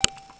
you